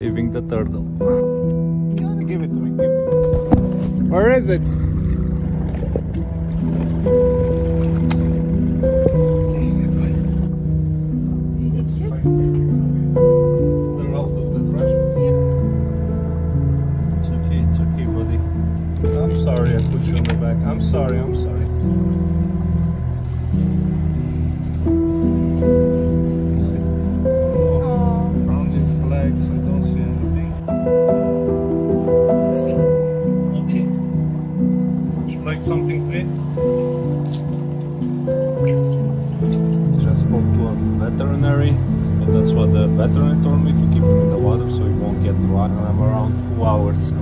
Saving the turtle. Give it to me. Give it. Where is it? They're out of the trash. It's okay. It's okay, buddy. I'm sorry I put you on the back. I'm sorry. I'm sorry. Like something to eat? Just spoke to a veterinary. And that's what the veterinary told me to keep him in the water so he won't get. And I'm around two hours